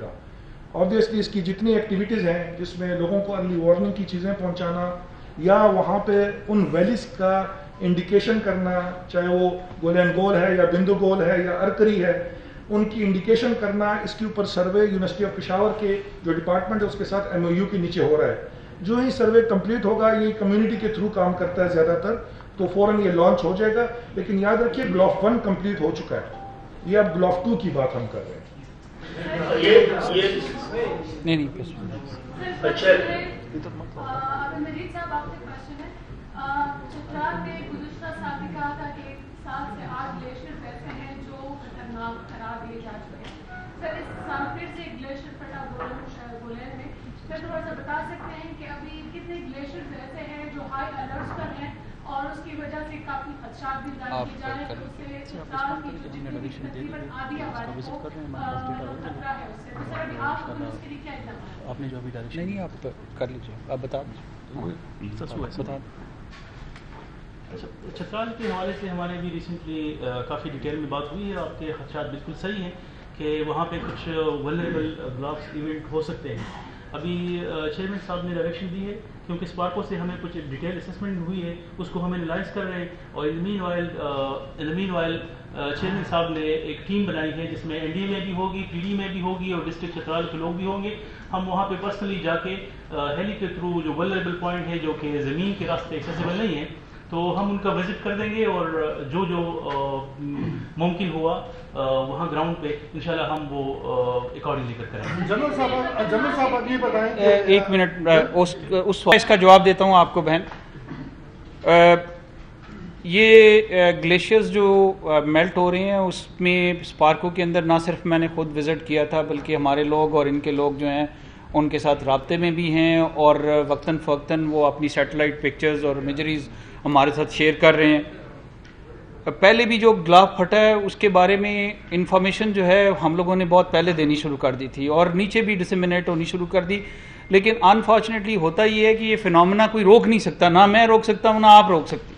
کا۔ آبویسلی اس کی جتنی ایکٹیویٹیز ہیں جس میں لوگوں کو ارلی وارننگ کی چیزیں پہنچانا یا وہاں پہ ان ویلیز کا انڈیکیشن کرنا، چاہے وہ گولین گول ہے یا بندو گول ہے یا ارکری ہے، ان کی انڈیکیشن کرنا، اس کے اوپر سروے یونیورسٹی آف پشاور کے جو ڈپارٹمنٹ ہے، اس کے ساتھ ایم او یو کے نیچے ہو رہا ہے۔ جو ہی سروے کمپلیٹ ہوگا، یہ کمیونٹی کے تھرو کام کرتا ہے زیادہ تر، تو فوراً یہ لانچ ہو جائے گا۔ لیکن یاد رکھیے گلوف ون کمپلیٹ ہو چکا ہے۔ یہ اب گلوف ٹو کی بات ہم کر رہے ہیں۔ نہیں نہیں اچھا۔ مجید صاحب آپ سے کوشچن ہے چترال میں گزشتہ سال نے کہا تھا کہ ایک سال سے آٹھ گلیشیئر ایسے ہیں جو خطرناک قرار دیے جا چکے ہیں سر اس سال پھر سے گلیشیئر پھٹا میں تھوڑا سا بتا سکتے ہیں کہ ابھی کتنے گلیشیئر ایسے ہیں جو ہائی الرٹس پر ہیں اور اس کی وجہ سے کافی خدشات بھی ظاہر کیے جا رہے ہیں اس سے بھی تقریباً آدھی آبادی کو خطرہ ہے اس سے تو سر ابھی آپ اس کے لیے کیا اقدامات ہیں آپ نے جو ابھی ڈائریکشن نہیں آپ کر لیجیے آپ بتا دیجیے بتا اچھا چترال کے حوالے سے ہمارے بھی ریسنٹلی کافی ڈیٹیل میں بات ہوئی ہے۔ آپ کے خدشات بالکل صحیح ہیں کہ وہاں پہ کچھ ولریبل بلاکس ایونٹ ہو سکتے ہیں۔ ابھی چیئرمین صاحب نے ڈائریکشن دی ہے، کیونکہ اسپارکو سے ہمیں کچھ ڈیٹیل اسسمنٹ ہوئی ہے، اس کو ہم انالائز کر رہے ہیں۔ اور علمین وائل علمین وائل چیئرمین صاحب نے ایک ٹیم بنائی ہے، جس میں این ڈی اے میں بھی ہوگی پی ڈی میں بھی ہوگی اور ڈسٹرکٹ چترال کے لوگ بھی ہوں گے۔ ہم وہاں پہ پرسنلی جا کے ہیلی کے تھرو جو ولریبل پوائنٹ ہے، جو کہ زمین کے راستے ایکسیسیبل نہیں ہے تو ہم ان کا وزٹ کر دیں گے اور جو جو ممکن ہوا وہاں گراؤنڈ پہ انشاءاللہ ہم وہ اکارڈنگلی کر کریں جنرل صاحب جنرل صاحب اب یہ بتائیں ایک منٹ اس اس کا جواب دیتا ہوں آپ کو بہن۔ یہ گلیشیئرز جو میلٹ ہو رہے ہیں اس میں اسپارکو کے اندر نہ صرف میں نے خود وزٹ کیا تھا بلکہ ہمارے لوگ اور ان کے لوگ جو ہیں ان کے ساتھ رابطے میں بھی ہیں اور وقتاً فوقتاً وہ اپنی سیٹلائٹ پکچرز اور امیجریز ہمارے ساتھ شیئر کر رہے ہیں۔ پہلے بھی جو گلاف پھٹا ہے، اس کے بارے میں انفارمیشن جو ہے، ہم لوگوں نے بہت پہلے دینی شروع کر دی تھی اور نیچے بھی ڈسمنیٹ ہونی شروع کر دی۔ لیکن انفارچونیٹلی ہوتا یہ ہے کہ یہ فنومنا کوئی روک نہیں سکتا، نہ میں روک سکتا ہوں، نہ آپ روک سکتی۔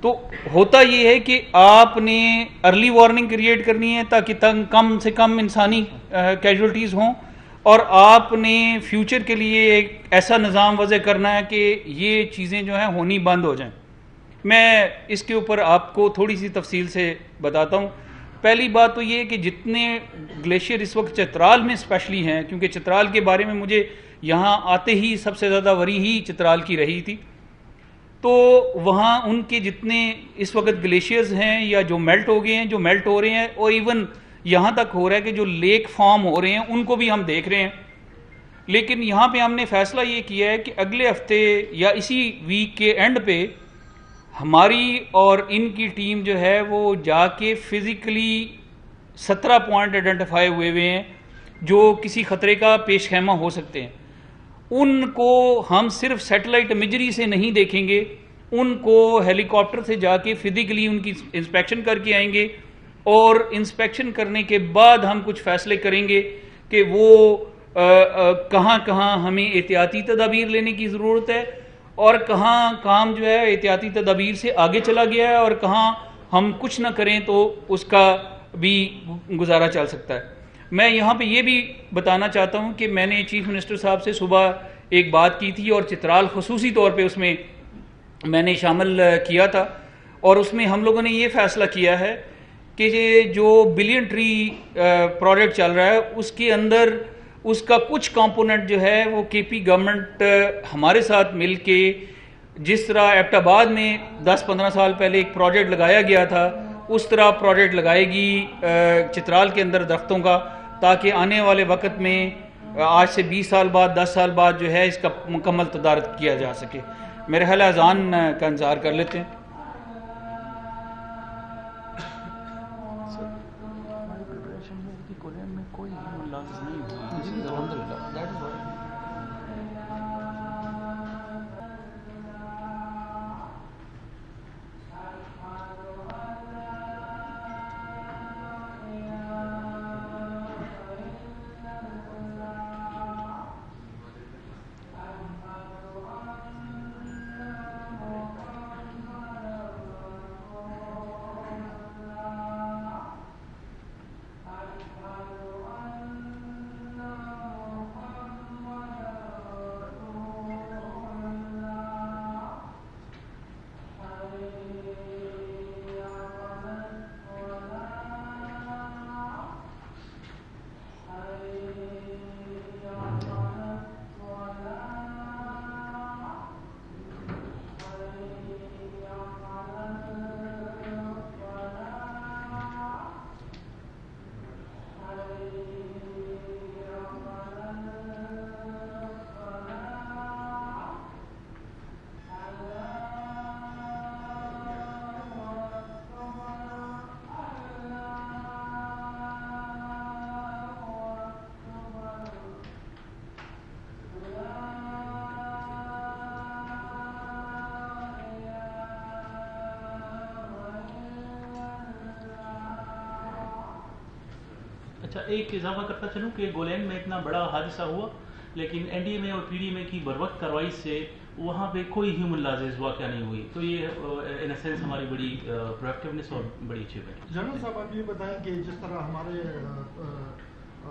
تو ہوتا یہ ہے کہ آپ نے ارلی وارننگ کریٹ کرنی ہے تاکہ تنگ کم سے کم انسانی کیجولٹیز ہوں۔ اور آپ نے فیوچر کے لیے ایک ایسا نظام وضع کرنا ہے کہ یہ چیزیں جو ہیں ہونی بند ہو جائیں۔ میں اس کے اوپر آپ کو تھوڑی سی تفصیل سے بتاتا ہوں۔ پہلی بات تو یہ کہ جتنے گلیشیئر اس وقت چترال میں اسپیشلی ہیں، کیونکہ چترال کے بارے میں مجھے یہاں آتے ہی سب سے زیادہ وری ہی چترال کی رہی تھی۔ تو وہاں ان کے جتنے اس وقت گلیشیئرز ہیں یا جو میلٹ ہو گئے ہیں، جو میلٹ ہو رہے ہیں، اور ایون یہاں تک ہو رہا ہے کہ جو لیک فارم ہو رہے ہیں، ان کو بھی ہم دیکھ رہے ہیں۔ لیکن یہاں پہ ہم نے فیصلہ یہ کیا ہے کہ اگلے ہفتے یا اسی ویک کے اینڈ پہ ہماری اور ان کی ٹیم جو ہے وہ جا کے فزیکلی سترہ پوائنٹ آئیڈینٹیفائی ہوئے ہوئے ہیں، جو کسی خطرے کا پیش خیمہ ہو سکتے ہیں۔ ان کو ہم صرف سیٹلائٹ امیجری سے نہیں دیکھیں گے، ان کو ہیلی کاپٹر سے جا کے فزیکلی ان کی انسپیکشن کر کے آئیں گے۔ اور انسپیکشن کرنے کے بعد ہم کچھ فیصلے کریں گے کہ وہ کہاں کہاں ہمیں احتیاطی تدابیر لینے کی ضرورت ہے اور کہاں کام جو ہے احتیاطی تدابیر سے آگے چلا گیا ہے اور کہاں ہم کچھ نہ کریں تو اس کا بھی گزارا چل سکتا ہے۔ میں یہاں پہ یہ بھی بتانا چاہتا ہوں کہ میں نے چیف منسٹر صاحب سے صبح ایک بات کی تھی اور چترال خصوصی طور پہ اس میں میں نے شامل کیا تھا اور اس میں ہم لوگوں نے یہ فیصلہ کیا ہے کہ یہ جو بلین ٹری پروجیکٹ چل رہا ہے، اس کے اندر اس کا کچھ کمپوننٹ جو ہے وہ کے پی گورنمنٹ ہمارے ساتھ مل کے جس طرح ایپٹ آباد میں دس پندرہ سال پہلے ایک پروجیکٹ لگایا گیا تھا، اس طرح پروجیکٹ لگائے گی چترال کے اندر درختوں کا، تاکہ آنے والے وقت میں آج سے بیس سال بعد، دس سال بعد جو ہے اس کا مکمل تدارت کیا جا سکے۔ میرے خیال اذان کا انتظار کر لیتے ہیں۔ ہے کولین میں کوئی ملازم نہیں ہوا الحمد للہ اچھا ایک اضافہ کرتا چلوں کہ گولین میں اتنا بڑا حادثہ ہوا، لیکن این ڈی اے میں اور پی ڈی ایم اے کی بروقت کاروائی سے وہاں پہ کوئی ہیومن لازیز واقعہ نہیں ہوئی۔ تو یہ ان اے سینس ہماری بڑی پروڈکٹیونیس اور بڑی اچیومنٹ جنرل صاحب، آپ یہ بتائیں کہ جس طرح ہمارے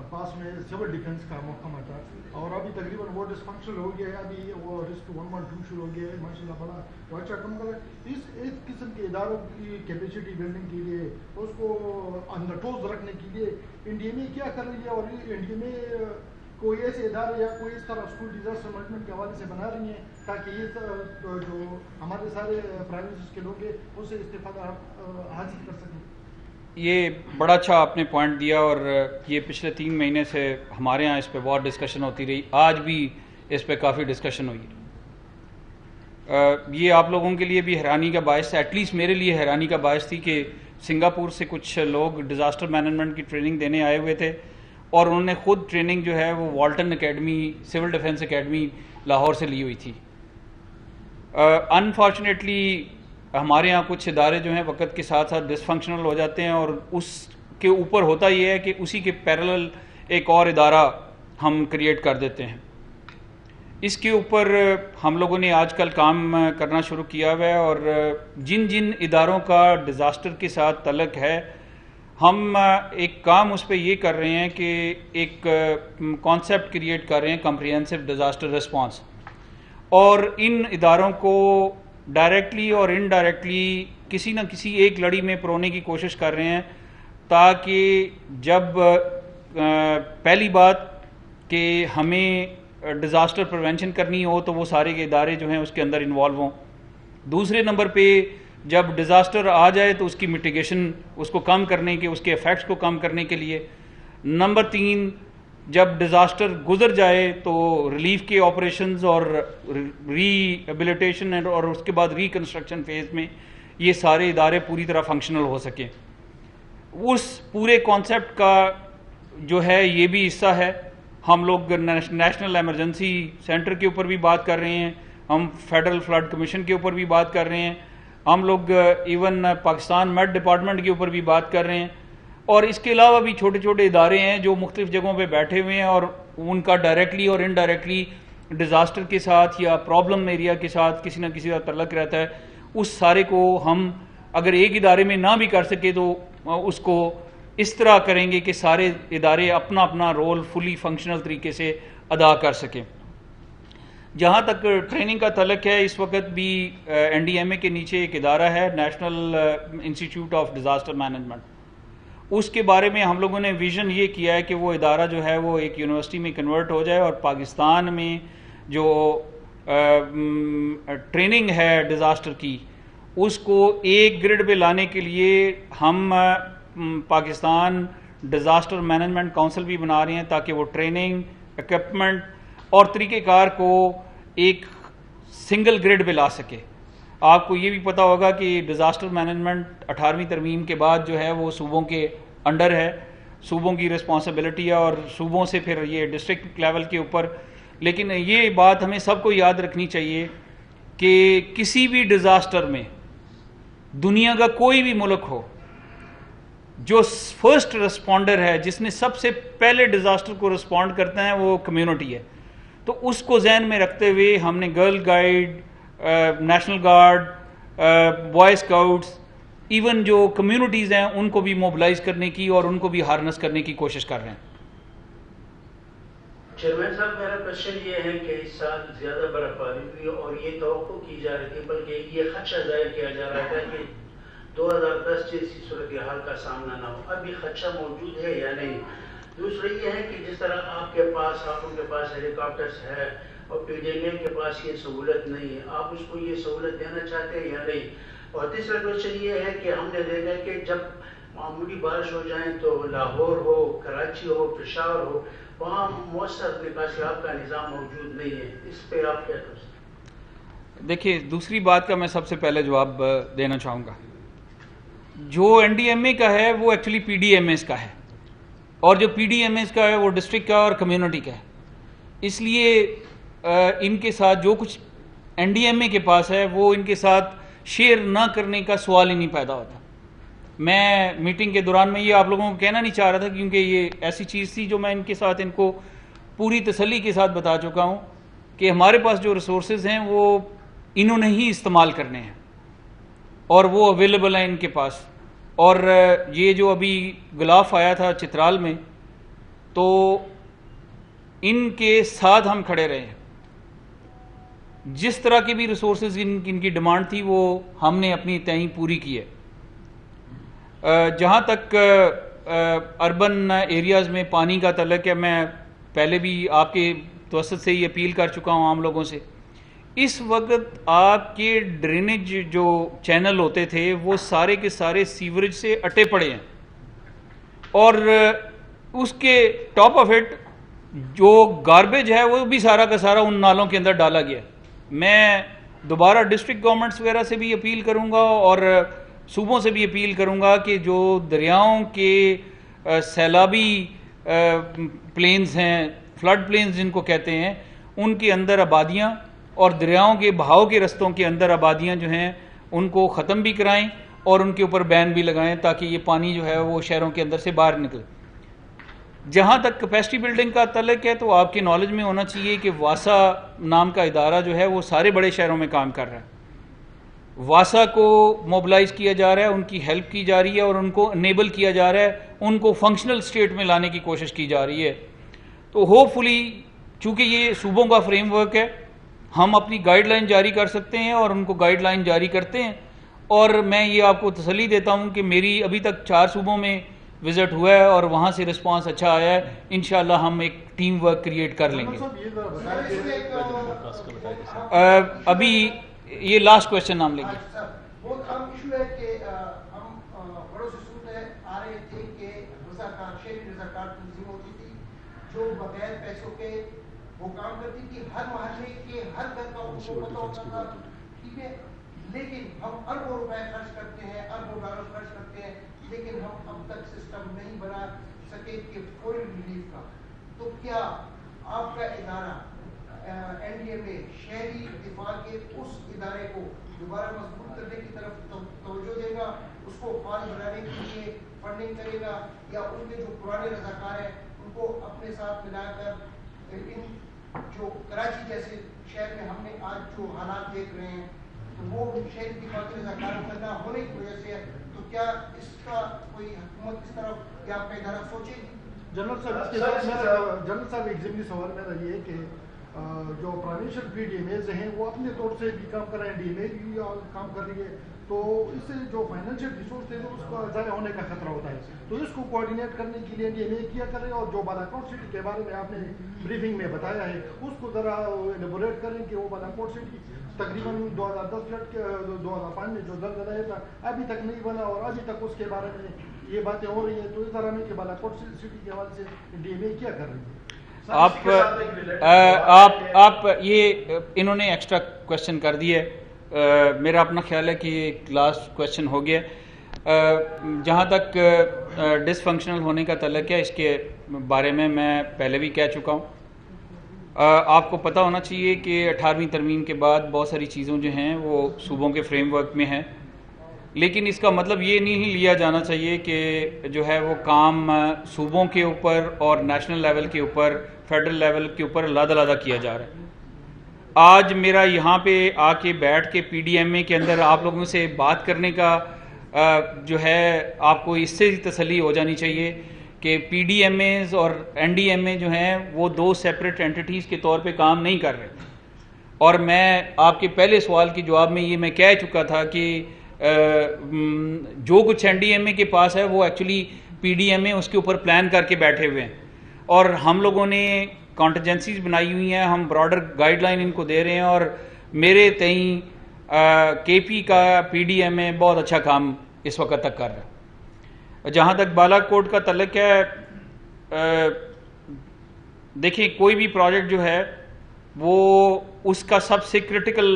پاس میں سول ڈیفنس کا محکمہ تھا اور ابھی تقریباً وہ ڈسفنکشنل ہو گیا ہے، ابھی وہ رسک ون ون ٹو شروع ہو گیا ہے ماشاء اللہ بڑا وہ اچھا کم کر اس ایک قسم کے اداروں کی کیپیسٹی بلڈنگ کے لیے، اس کو انڈرٹوز رکھنے کے لیے انڈیا میں کیا کر رہی ہے اور انڈیا میں کوئی ایسے ادارے یا کوئی اس طرح اسکول ڈیزاسٹر مینجمنٹ کے حوالے سے بنا رہی ہیں تاکہ یہ جو ہمارے سارے پرائیویٹ کے لوگ ہیں اس سے استفادہ حاصل کر سکیں۔ یہ بڑا اچھا آپ نے پوائنٹ دیا اور یہ پچھلے تین مہینے سے ہمارے ہاں اس پہ بہت ڈسکشن ہوتی رہی۔ آج بھی اس پہ کافی ڈسکشن ہوئی۔ یہ آپ لوگوں کے لیے بھی حیرانی کا باعث تھا ایٹ لیسٹ میرے لیے حیرانی کا باعث تھی کہ سنگاپور سے کچھ لوگ ڈیزاسٹر مینجمنٹ کی ٹریننگ دینے آئے ہوئے تھے اور انہوں نے خود ٹریننگ جو ہے وہ Walton academy civil defence academy Lahore سے لی ہوئی تھی۔ انفارچونیٹلی ہمارے یہاں کچھ ادارے جو ہیں وقت کے ساتھ ساتھ ڈس فنکشنل ہو جاتے ہیں اور اس کے اوپر ہوتا یہ ہے کہ اسی کے پیرل ایک اور ادارہ ہم کریٹ کر دیتے ہیں۔ اس کے اوپر ہم لوگوں نے آج کل کام کرنا شروع کیا ہوا ہے اور جن جن اداروں کا ڈیزاسٹر کے ساتھ تعلق ہے، ہم ایک کام اس پہ یہ کر رہے ہیں کہ ایک کانسیپٹ کریٹ کر رہے ہیں کمپریہنسو ڈیزاسٹر ریسپانس اور ان اداروں کو ڈائریکٹلی اور انڈائریکٹلی کسی نہ کسی ایک لڑی میں پرونے کی کوشش کر رہے ہیں تاکہ جب پہلی بات کہ ہمیں ڈیزاسٹر پریونشن کرنی ہو تو وہ سارے کے ادارے جو ہیں اس کے اندر انوالو ہوں۔ دوسرے نمبر پہ جب ڈیزاسٹر آ جائے تو اس کی میٹیگیشن اس کو کم کرنے کے، اس کے افیکٹس کو کم کرنے کے لیے۔ نمبر تین جب ڈیزاسٹر گزر جائے تو ریلیف کے آپریشنز اور ری ایبلیٹیشن اور اس کے بعد ری کنسٹرکشن فیز میں یہ سارے ادارے پوری طرح فنکشنل ہو سکیں۔ اس پورے کانسیپٹ کا جو ہے یہ بھی حصہ ہے۔ ہم لوگ نیشنل ایمرجنسی سینٹر کے اوپر بھی بات کر رہے ہیں۔ ہم فیڈرل فلڈ کمیشن کے اوپر بھی بات کر رہے ہیں۔ ہم لوگ ایون پاکستان میٹ ڈپارٹمنٹ کے اوپر بھی بات کر رہے ہیں۔ اور اس کے علاوہ بھی چھوٹے چھوٹے ادارے ہیں جو مختلف جگہوں پہ بیٹھے ہوئے ہیں اور ان کا ڈائریکٹلی اور انڈائریکٹلی ڈیزاسٹر کے ساتھ یا پرابلم ایریا کے ساتھ کسی نہ کسی کا تعلق رہتا ہے۔ اس سارے کو ہم اگر ایک ادارے میں نہ بھی کر سکے تو اس کو اس طرح کریں گے کہ سارے ادارے اپنا اپنا رول فلی فنکشنل طریقے سے ادا کر سکیں۔ جہاں تک ٹریننگ کا تعلق ہے، اس وقت بھی این ڈی ایم اے کے نیچے ایک ادارہ ہے national institute of disaster management اس کے بارے میں ہم لوگوں نے ویژن یہ کیا ہے کہ وہ ادارہ جو ہے وہ ایک یونیورسٹی میں کنورٹ ہو جائے اور پاکستان میں جو ٹریننگ ہے ڈیزاسٹر کی، اس کو ایک گریڈ پہ لانے کے لیے ہم پاکستان ڈیزاسٹر مینجمنٹ کونسل بھی بنا رہے ہیں تاکہ وہ ٹریننگ اکوپمنٹ اور طریقہ کار کو ایک سنگل گریڈ پہ لا سکے۔ آپ کو یہ بھی پتا ہوگا کہ ڈیزاسٹر مینجمنٹ اٹھارہویں ترمیم کے بعد جو ہے وہ صوبوں کے انڈر ہے، صوبوں کی رسپانسبلٹی ہے اور صوبوں سے پھر یہ ڈسٹرکٹ لیول کے اوپر۔ لیکن یہ بات ہمیں سب کو یاد رکھنی چاہیے کہ کسی بھی ڈیزاسٹر میں دنیا کا کوئی بھی ملک ہو، جو فرسٹ رسپونڈر ہے، جس نے سب سے پہلے ڈیزاسٹر کو رسپونڈ کرتے ہیں، وہ کمیونٹی ہے۔ تو اس کو ذہن میں رکھتے ہوئے ہم نے girl guide national guard boy scouts even جو کمیونٹیز ہیں، ان کو بھی موبلائز کرنے کی اور ان کو بھی ہارنس کرنے کی کوشش کر رہے ہیں۔ چیئرمین صاحب، میرا کوشچن یہ ہے کہ اس سال زیادہ برف باری ہوئی اور یہ توقع کی جا رہی تھی، بلکہ یہ خدشہ ظاہر کیا جا رہا تھا کہ دو ہزار دس جیسی صورتحال کا سامنا نہ ہو۔ ابھی خدشہ موجود ہے یا نہیں؟ دوسرا یہ ہے کہ جس طرح آپ کے پاس، آپ ان کے پاس ہیلی کاپٹرس ہے اور پی کے پاس یہ سہولت نہیں ہے۔ آپ اس کو یہ سہولت دینا چاہتے ہیں یا نہیں؟ اور تیسرا کوشچن یہ ہے کہ ہم نے دیکھا کہ جب معمولی بارش ہو جائیں تو لاہور ہو، کراچی ہو، پشاور ہو، وہاں مؤثر نکاسیاب کا نظام موجود نہیں ہے۔ اس پہ آپ کیا کر سکتے دیکھیے، دوسری بات کا میں سب سے پہلے جواب دینا چاہوں گا۔ جو این ڈی ایم اے کا ہے، وہ actually P D M S کا ہے۔ اور جو پی ڈی ایم ایس کا ہے، وہ ڈسٹرکٹ کا اور کمیونٹی کا ہے۔ اس لیے ان کے ساتھ جو کچھ این ڈی ایم اے کے پاس ہے، وہ ان کے ساتھ شیئر نہ کرنے کا سوال ہی نہیں پیدا ہوتا۔ میں میٹنگ کے دوران میں یہ آپ لوگوں کو کہنا نہیں چاہ رہا تھا، کیونکہ یہ ایسی چیز تھی جو میں ان کے ساتھ ان کو پوری تسلی کے ساتھ بتا چکا ہوں کہ ہمارے پاس جو ریسورسز ہیں، وہ انہوں نے ہی استعمال کرنے ہیں۔ اور وہ اویلیبل ہیں ان کے پاس۔ اور یہ جو ابھی گلاف آیا تھا چترال میں، تو ان کے ساتھ ہم کھڑے رہے ہیں۔ جس طرح کی بھی ریسورسز ان کی ڈیمانڈ تھی، وہ ہم نے اپنی تئیں پوری کی ہے۔ جہاں تک اربن ایریاز میں پانی کا تعلق ہے، میں پہلے بھی آپ کے توسط سے ہی اپیل کر چکا ہوں عام لوگوں سے۔ اس وقت آپ کے ڈرینج جو چینل ہوتے تھے، وہ سارے کے سارے سیوریج سے اٹے پڑے ہیں۔ اور اس کے ٹاپ آف اٹ جو گاربیج ہے، وہ بھی سارا کا سارا ان نالوں کے اندر ڈالا گیا۔ ہے میں دوبارہ ڈسٹرکٹ گورنمنٹس وغیرہ سے بھی اپیل کروں گا اور صوبوں سے بھی اپیل کروں گا کہ جو دریاؤں کے سیلابی پلینز ہیں فلڈ پلینز جن کو کہتے ہیں، ان کے اندر آبادیاں اور دریاؤں کے بہاؤ کے رستوں کے اندر آبادیاں جو ہیں، ان کو ختم بھی کرائیں اور ان کے اوپر بین بھی لگائیں تاکہ یہ پانی جو ہے وہ شہروں کے اندر سے باہر نکلے۔ جہاں تک کیپیسٹی بلڈنگ کا تعلق ہے تو آپ کے نالج میں ہونا چاہیے کہ واسا نام کا ادارہ جو ہے وہ سارے بڑے شہروں میں کام کر رہا ہے۔ واسا کو موبلائز کیا جا رہا ہے، ان کی ہیلپ کی جا رہی ہے اور ان کو انیبل کیا جا رہا ہے، ان کو فنکشنل سٹیٹ میں لانے کی کوشش کی جا رہی ہے۔ تو ہوپ فلی چونکہ یہ صوبوں کا فریم ورک ہے، ہم اپنی گائیڈ لائن جاری کر سکتے ہیں اور ان کو گائیڈ لائن جاری کرتے ہیں۔ اور میں یہ آپ کو تسلی دیتا ہوں کہ میری ابھی تک چار صوبوں میں وزٹ ہوا ہے اور وہاں سے رسپانس اچھا آیا ہے۔ انشاءاللہ ہم ایک ٹیم ورک کریٹ کر لیں گے۔ ابھی یہ لاسٹ کوشچن نام لیں گے۔ اچھا، جو بغیر پیسوں کے وہ کام کرتی تھی، ہر محلے کے ہر گھر کا ان کو پتہ ہوتا تھا۔ ٹھیک ہے، لیکن ہم اربوں روپے خرچ کرتے ہیں، اربوں ڈالر خرچ کرتے ہیں۔ لیکن ہم اب تک سسٹم نہیں بنا سکے کہ کوئی ریلیف کا۔ تو کیا آپ کا ادارہ این ڈی اے میں شہری دفاع کے اس ادارے کو دوبارہ مضبوط کرنے کی طرف توجہ دے گا؟ اس کو فعال بنانے کے لیے فنڈنگ کرے گا؟ یا ان کے جو پرانے رضاکار ہیں، ان کو اپنے ساتھ ملا کر ان جو کراچی جیسے شہر میں ہم نے آج جو حالات دیکھ رہے ہیں، تو وہ شہر کی خاطر زکار کرنا ہونے کی وجہ سے کیا اس کا کوئی حکومت اس طرف یا آپ کا ادارہ سوچے گی؟ جنرل صاحب جنرل صاحب ایک ضمنی سوال میرا یہ ہے کہ جو پرائنیشل فی ڈی ایم ایز ہیں وہ اپنے طور سے بھی کام کر رہے ہیں؟ ڈی ایم اے بھی کام کر رہی ہے؟ تو اس سے جو فائنینشیل ریسورس ہے اس کا ضائع ہونے کا خطرہ ہوتا ہے۔ تو اس کو کوآرڈینیٹ کرنے کے لیے ڈی ایم اے کیا کریں اور جو بالاکوٹ سٹی کے بارے میں آپ نے بریفنگ میں بتایا ہے اس کو ذرا ایلیبوریٹ کریں کہ وہ بالاکوٹ سٹی تقریباً دو ہزار دس لٹ کے دو ہزار پانچ میں جو درد ہے تھا ابھی تک نہیں بنا اور ابھی تک اس کے بارے میں یہ باتیں ہو رہی ہیں۔ تو اس طرح میں کہ بالاکوٹ سٹی کے حوالے سے ڈی ایم اے کیا کر رہی ہے آپ آپ آپ یہ انہوں نے ایکسٹرا کوشچن کر دیے میرا اپنا خیال ہے کہ ایک لاسٹ کوشچن ہو گیا۔ جہاں تک ڈس فنکشنل ہونے کا تعلق ہے، اس کے بارے میں میں پہلے بھی کہہ چکا ہوں۔ آپ کو پتہ ہونا چاہیے کہ اٹھارہویں ترمیم کے بعد بہت ساری چیزوں جو ہیں وہ صوبوں کے فریم ورک میں ہیں۔ لیکن اس کا مطلب یہ نہیں لیا جانا چاہیے کہ جو ہے وہ کام صوبوں کے اوپر اور نیشنل لیول کے اوپر فیڈرل لیول کے اوپر علیحدہ علیحدہ کیا جا رہا ہے۔ آج میرا یہاں پہ آ کے بیٹھ کے پی ڈی ایم اے کے اندر آپ لوگوں سے بات کرنے کا جو ہے، آپ کو اس سے تسلی ہو جانی چاہیے کہ پی ڈی ایم ایز اور این ڈی ایم اے جو ہیں، وہ دو سیپریٹ اینٹیز کے طور پہ کام نہیں کر رہے۔ اور میں آپ کے پہلے سوال کے جواب میں یہ میں کہہ چکا تھا کہ جو کچھ این ڈی ایم اے کے پاس ہے، وہ actually P D M A اس کے اوپر پلان کر کے بیٹھے ہوئے ہیں۔ اور ہم لوگوں نے کانٹیجنسیز بنائی ہوئی ہیں، ہم براڈر گائیڈ لائن ان کو دے رہے ہیں اور میرے تئیں کے پی کا پی ڈی ایم اے بہت اچھا کام اس وقت تک کر رہا ہے۔ جہاں تک بالا کوٹ کا تعلق ہے دیکھیں کوئی بھی پروجیکٹ جو ہے، وہ اس کا سب سے کرٹیکل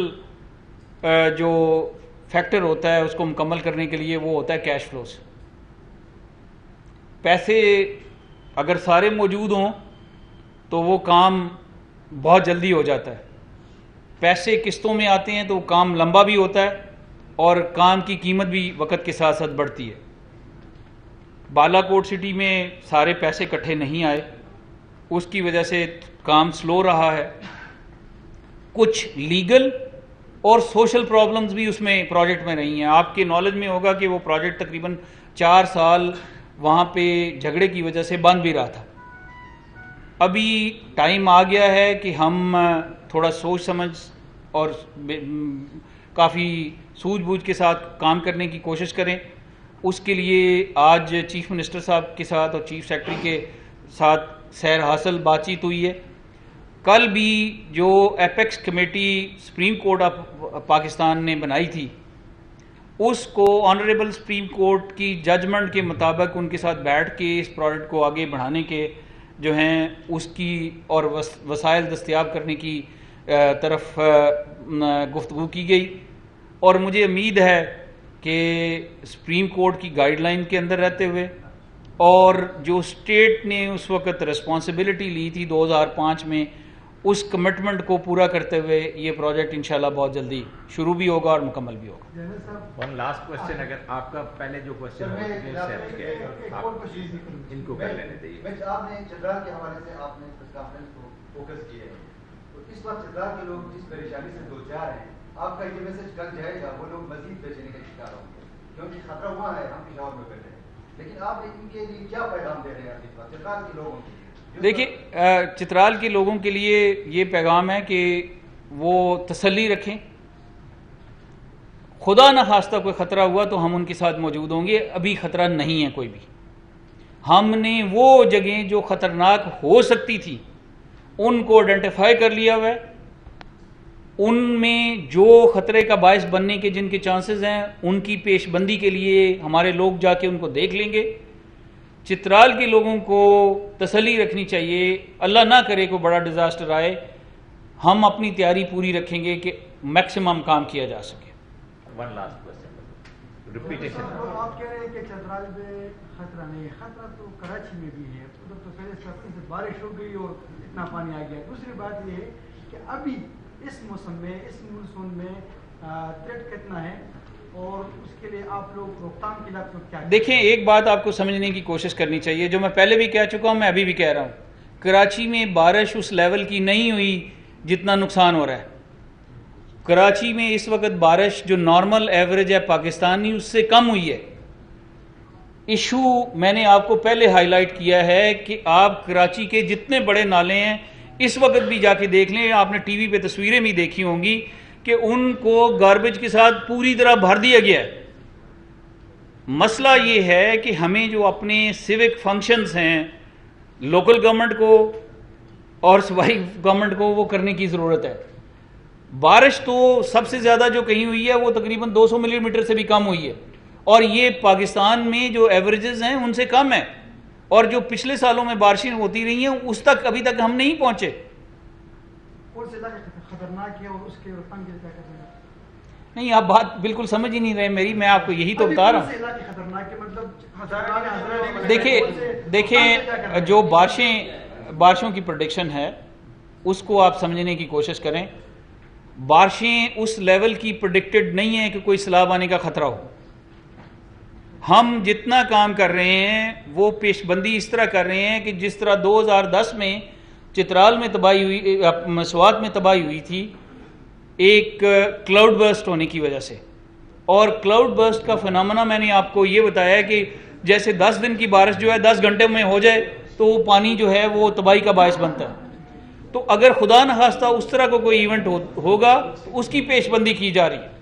جو فیکٹر ہوتا ہے، اس کو مکمل کرنے کے لیے وہ ہوتا ہے کیش فلوز پیسے اگر سارے موجود ہوں تو وہ کام بہت جلدی ہو جاتا ہے۔ پیسے قسطوں میں آتے ہیں تو کام لمبا بھی ہوتا ہے اور کام کی قیمت بھی وقت کے ساتھ ساتھ بڑھتی ہے۔ بالا کوٹ سٹی میں سارے پیسے کٹھے نہیں آئے۔ اس کی وجہ سے کام سلو رہا ہے۔ کچھ لیگل اور سوشل پرابلمز بھی اس میں پروجیکٹ میں رہی ہیں۔ آپ کے نالج میں ہوگا کہ وہ پروجیکٹ تقریباً چار سال وہاں پہ جھگڑے کی وجہ سے بند بھی رہا تھا۔ ابھی ٹائم آ گیا ہے کہ ہم تھوڑا سوچ سمجھ اور کافی سوجھ بوجھ کے ساتھ کام کرنے کی کوشش کریں۔ اس کے لیے آج چیف منسٹر صاحب کے ساتھ اور چیف سیکرٹری کے ساتھ سیر حاصل، بات چیت ہوئی ہے۔ کل بھی جو apex committee supreme court of Pakistan نے بنائی تھی، اس کو آنریبل سپریم کورٹ کی ججمنٹ کے مطابق ان کے ساتھ بیٹھ کے اس پروجیکٹ کو آگے بڑھانے کے جو ہیں اس کی اور وسائل دستیاب کرنے کی طرف گفتگو کی گئی۔ اور مجھے امید ہے کہ سپریم کورٹ کی گائیڈ لائن کے اندر رہتے ہوئے اور جو اسٹیٹ نے اس وقت ریسپانسبلٹی لی تھی دو ہزار پانچ میں اس کمٹمنٹ کو پورا کرتے ہوئے یہ پروجیکٹ انشاءاللہ بہت جلدی شروع بھی ہوگا اور مکمل بھی ہوگا۔ ون لاسٹ کوشچن اگر آپ کا پہلے جو کوشچن ان کو کر لینے چاہیے آپ نے چترال کے حوالے سے آپ نے اس کانفرنس کو فوکس کیا ہے۔ تو اس وقت چترال کے لوگ جس پریشانی سے دو چار ہیں آپ کا یہ میسج کل جائے گا وہ لوگ مزید بے کا شکار ہوں گے۔ کیونکہ خطرہ وہاں ہے ہم پشاور میں بیٹھے ہیں۔ لیکن آپ ان کے لیے کیا پیغام دے رہے ہیں چترال کے لوگوں کے دیکھیے چترال کے لوگوں کے لیے یہ پیغام ہے کہ وہ تسلی رکھیں۔ خدا نہ خواستہ کوئی خطرہ ہوا تو ہم ان کے ساتھ موجود ہوں گے، ابھی خطرہ نہیں ہے کوئی بھی۔ ہم نے وہ جگہیں جو خطرناک ہو سکتی تھی، ان کو آئیڈینٹیفائی کر لیا ہوا ہے۔ ان میں جو خطرے کا باعث بننے کے جن کے چانسز ہیں، ان کی پیش بندی کے لیے ہمارے لوگ جا کے ان کو دیکھ لیں گے۔ چترال کے لوگوں کو تسلی رکھنی چاہیے۔ اللہ نہ کرے کو بڑا ڈیزاسٹر آئے۔ ہم اپنی تیاری پوری رکھیں گے کہ میکسیمم کام کیا جا سکے۔ ون لاسٹ آپ کہہ رہے ہیں کہ چترال میں خطرہ نہیں خطرہ تو کراچی میں بھی ہے۔ ادھر تو پہلے سے بارش ہو گئی اور اتنا پانی آ گیا۔ دوسری بات یہ ہے کہ ابھی اس موسم میں اس مونسون میں تھریٹ کتنا ہے؟ دیکھیں، ایک بات آپ کو سمجھنے کی کوشش کرنی چاہیے، جو میں پہلے بھی کہہ چکا ہوں، میں ابھی بھی کہہ رہا ہوں۔ کراچی میں بارش اس لیول کی نہیں ہوئی جتنا نقصان ہو رہا ہے۔ کراچی میں اس وقت بارش جو نارمل ایوریج ہے پاکستانی، اس سے کم ہوئی ہے۔ ایشو میں نے آپ کو پہلے ہائی لائٹ کیا ہے کہ آپ کراچی کے جتنے بڑے نالے ہیں، اس وقت بھی جا کے دیکھ لیں، آپ نے ٹی وی پہ تصویریں بھی دیکھی ہوں گی۔ کہ ان کو گاربیج کے ساتھ پوری طرح بھر دیا گیا ہے۔ مسئلہ یہ ہے کہ ہمیں جو اپنے سیوک فنکشنز ہیں لوکل گورنمنٹ کو اور صوبائی گورنمنٹ کو وہ کرنے کی ضرورت ہے۔ بارش تو سب سے زیادہ جو کہیں ہوئی ہے، وہ تقریباً دو سو ملی میٹر سے بھی کم ہوئی ہے۔ اور یہ پاکستان میں جو ایوریجز ہیں، ان سے کم ہے اور جو پچھلے سالوں میں بارشیں ہوتی رہی ہیں، اس تک ابھی تک ہم نہیں پہنچے۔ اور اس کے نہیں آپ بات بالکل سمجھ ہی نہیں رہے میری میں آپ کو یہی تو بتا رہا ہوں۔ مطلب دیکھیں دیکھیں جو بارشیں بارشوں کی پروڈکشن ہے اس کو آپ سمجھنے کی کوشش کریں۔ بارشیں اس لیول کی پروڈکٹڈ نہیں ہیں کہ کوئی سیلاب آنے کا خطرہ ہو۔ ہم جتنا کام کر رہے ہیں وہ پیش بندی اس طرح کر رہے ہیں کہ جس طرح دو ہزار دس میں چترال میں تباہی ہوئی مسوات میں تباہی ہوئی تھی ایک کلاؤڈ برسٹ ہونے کی وجہ سے۔ اور کلاؤڈ برسٹ کا فنامنا میں نے آپ کو یہ بتایا کہ جیسے دس دن کی بارش جو ہے دس گھنٹے میں ہو جائے تو وہ پانی جو ہے وہ تباہی کا باعث بنتا ہے۔ تو اگر خدا نخواستہ اس طرح کا کوئی ایونٹ ہوگا اس کی پیش بندی کی جا رہی ہے۔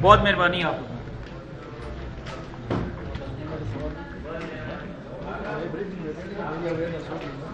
بہت مہربانی آپ۔ Ah, é breve.